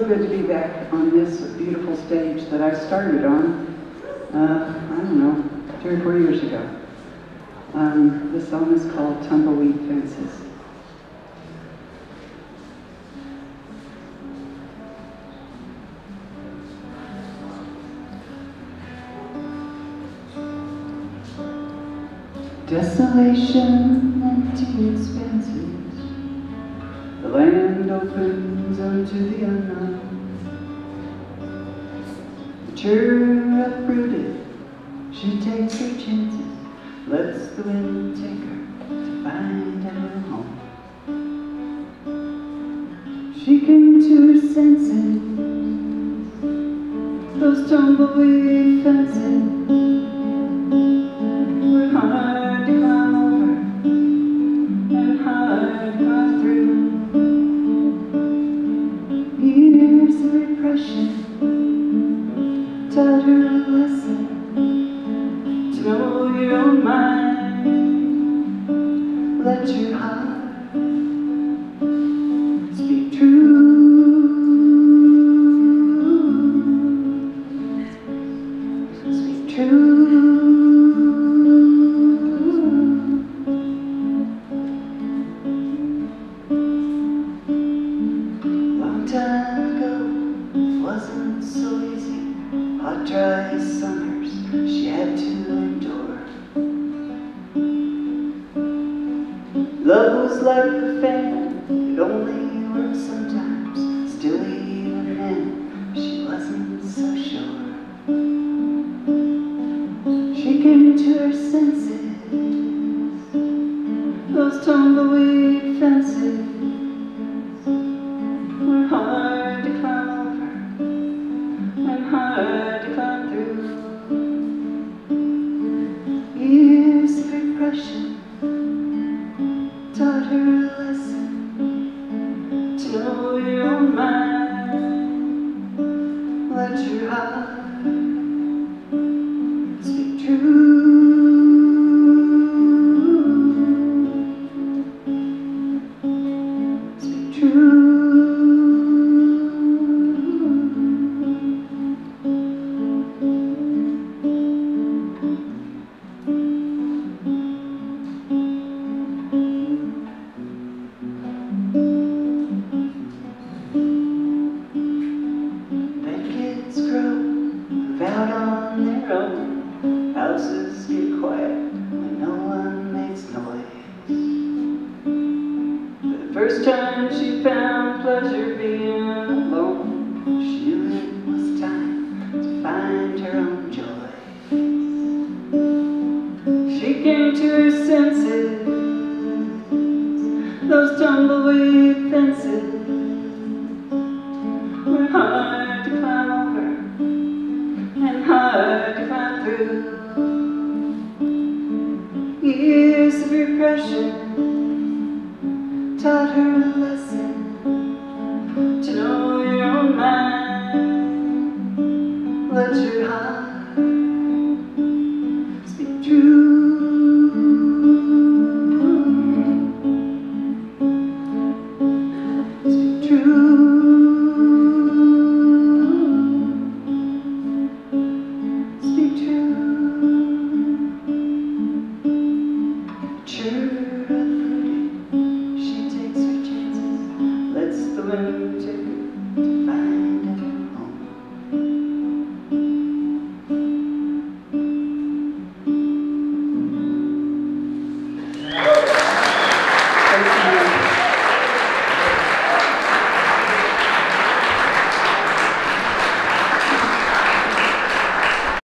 so good to be back on this beautiful stage that I started on, uh, I don't know, three or four years ago. Um, the song is called Tumbleweed Fences. Desolation, empty expanses. The land opens unto the unknown. Mature, uprooted, she takes her chances. Lets the wind take her to find her home. She came to her senses. Those tumbleweed fences. Taught her a lesson to know your mind. Let your heart Love was like a fan, it only worked sometimes. Still, even then, she wasn't so sure. She came to her senses, those tumbleweed fences mind. Houses get quiet when no one makes noise. For the first time she found pleasure being alone. She knew it was time to find her own joy. She came to her senses, those tumbleweed fences were hard Years of repression taught her a lesson to know your mind. Let your heart uprooted,